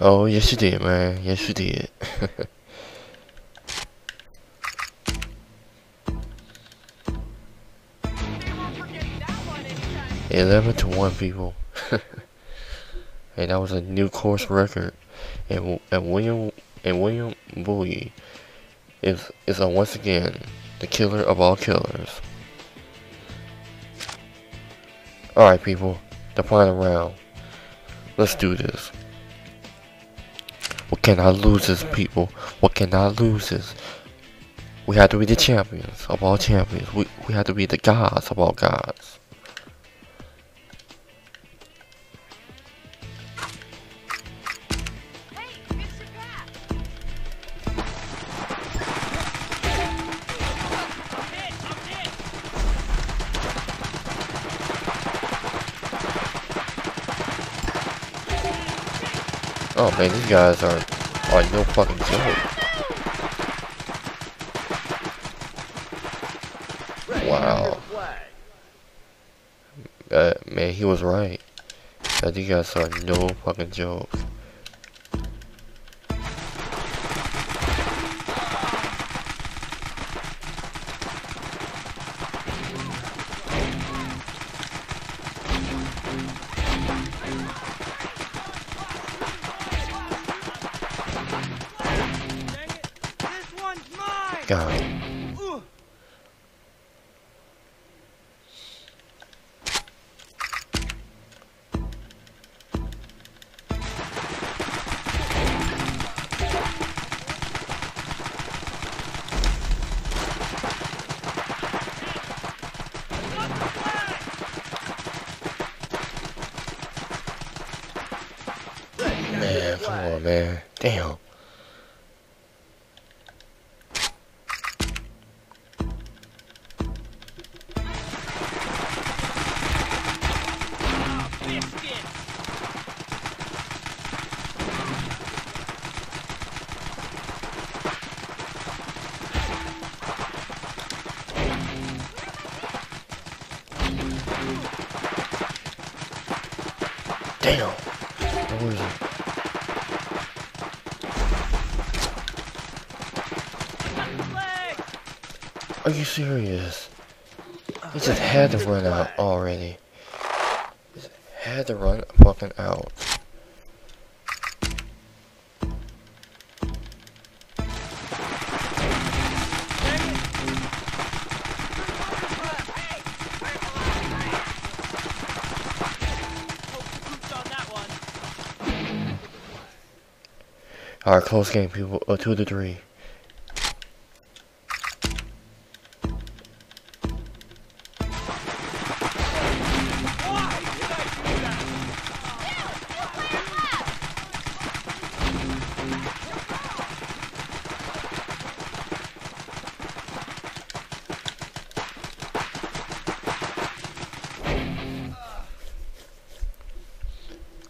Oh, yes you did, man. Yes you did. Eleven to one, people. hey, that was a new course record, and and William and William Bowie is is a, once again the killer of all killers. All right, people, the final round. Let's do this. What can I lose this, people? What can I lose this? We have to be the champions of all champions. We, we have to be the gods of all gods. Oh man, these guys are are no fucking joke. Wow. Uh, man, he was right. Uh, these guys are no fucking joke. God. Man, come on, man. Damn. Damn. Where is it? Are you serious? Just had to run out already. Just had to run fucking out. Alright, close game, people. Uh, two to three.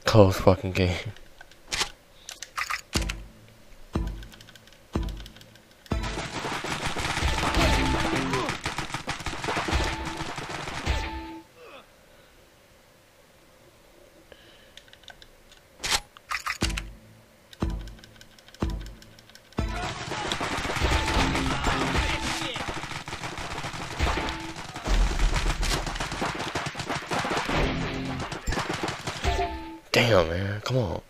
Close fucking game. Damn, man, come on.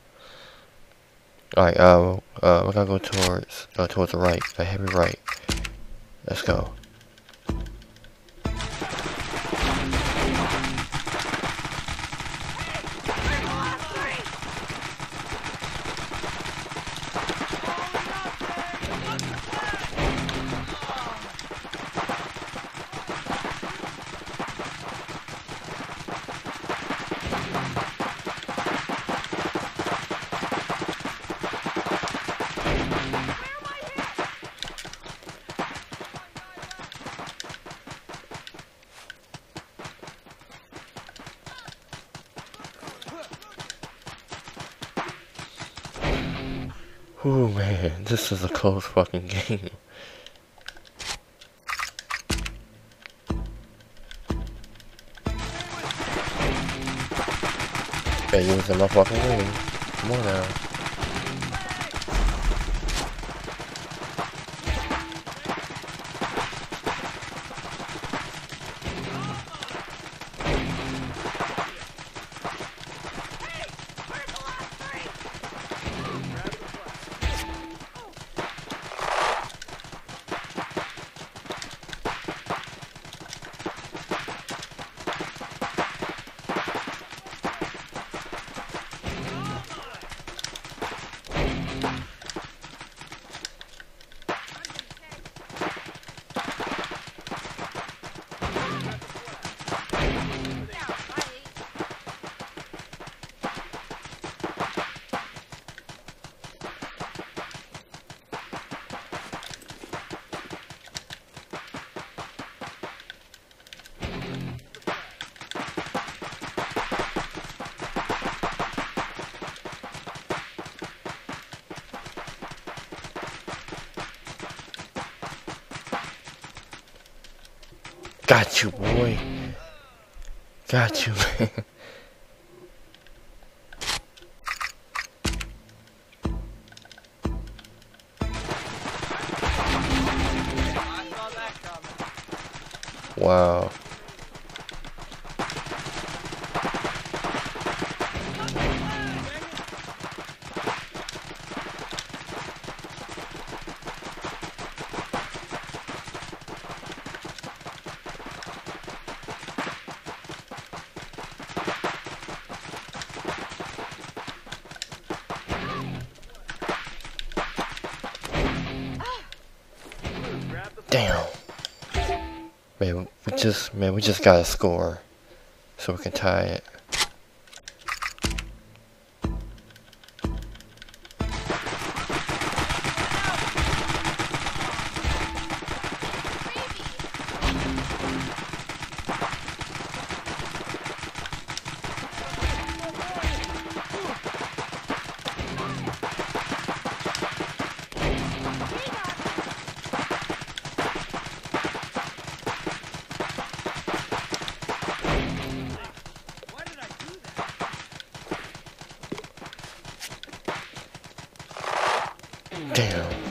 Alright, uh, uh, we're gonna go towards, uh, towards the right, the heavy right. Let's go. Ooh, man, this is a close fucking game. Hey, you was in my fucking ring. Come on now. Got you, boy. Got you. Damn. Man, we just man, we just gotta score so we can tie it. Damn.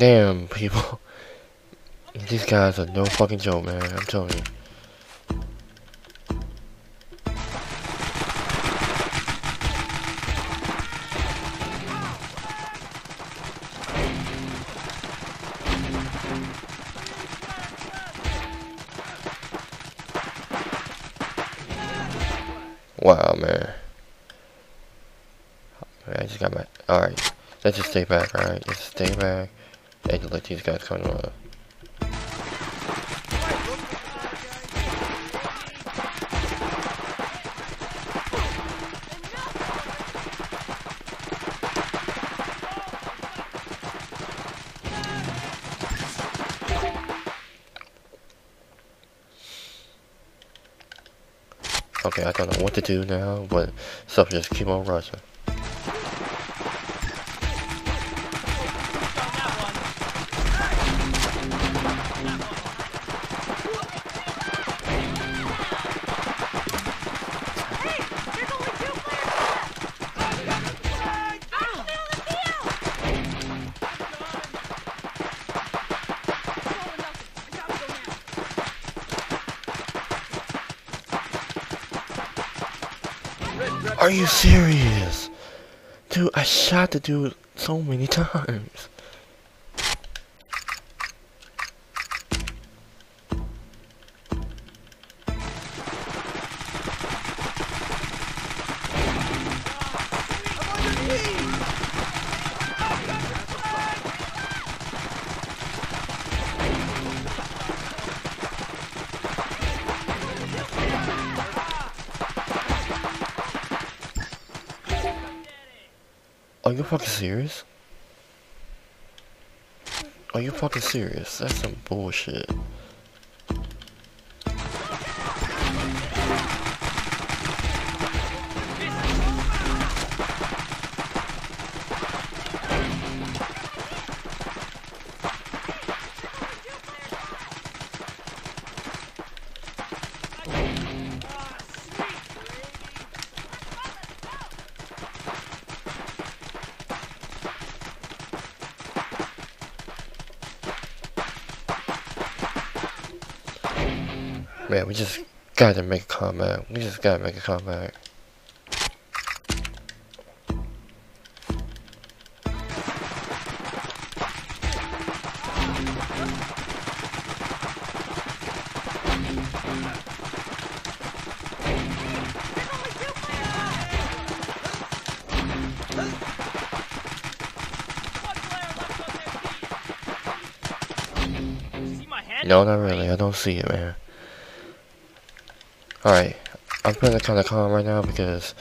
Damn, people. These guys are no fucking joke, man. I'm telling you. Wow, man. I just got my. Alright. Let's just stay back, alright? Just stay back. And let these guys come on. Okay, I don't know what to do now, but stuff just keep on rushing. Are you serious? Dude, I shot the dude so many times. Are you fucking serious? Are you fucking serious? That's some bullshit. Man, we just gotta make a comeback. We just gotta make a comeback. No, not really. I don't see it, man. Alright. I'm feeling kind of calm right now because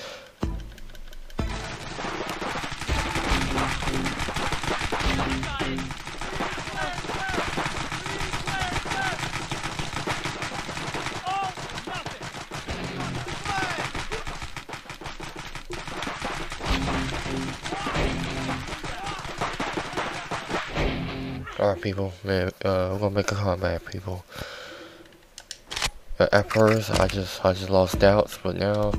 Alright people, uh, we're gonna make a comeback people. At first, I just, I just lost doubts, but now,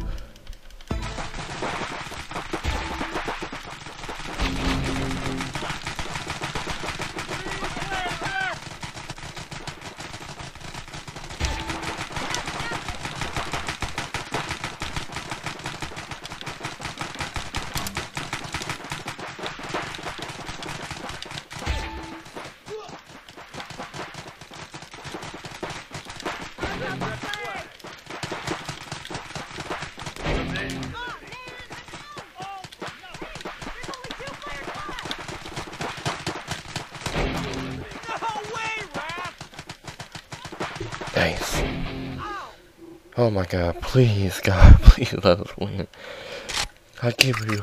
Nice. Oh my god, please, God, please let us win. I give you,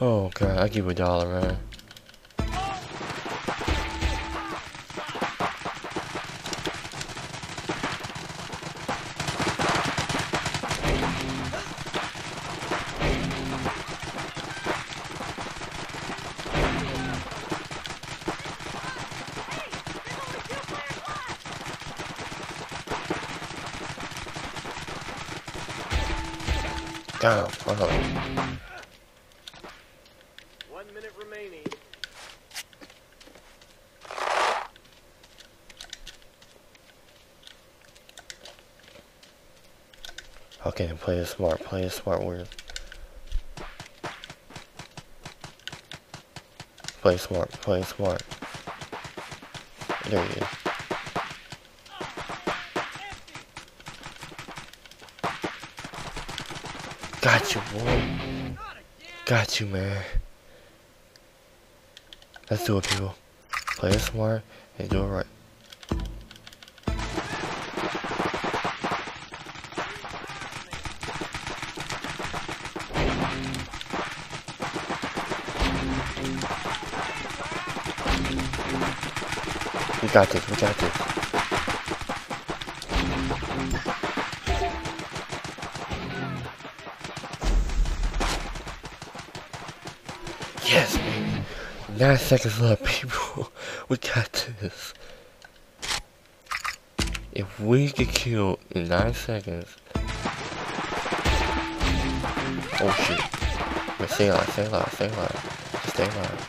oh god, I give you a dollar, man. God, fuck. One minute remaining. Okay, play it smart, play it smart, word. Play smart, play smart. There you go. Got you, boy. Got you, man. Let's do it, people. Play it smart and do it right. We got this, we got this. Nine seconds left, people. We got this. If we get killed in nine seconds. Oh shit. Wait, stay alive, stay alive, stay alive. Stay alive.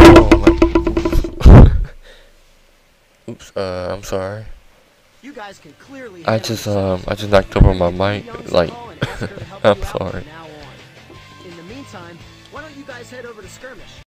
Oh my. Oops, uh, I'm sorry. You guys can clearly I just, um, I just knocked over my mic, like, Skull and ask her to help I'm sorry. Meantime, why don't you guys head over to skirmish?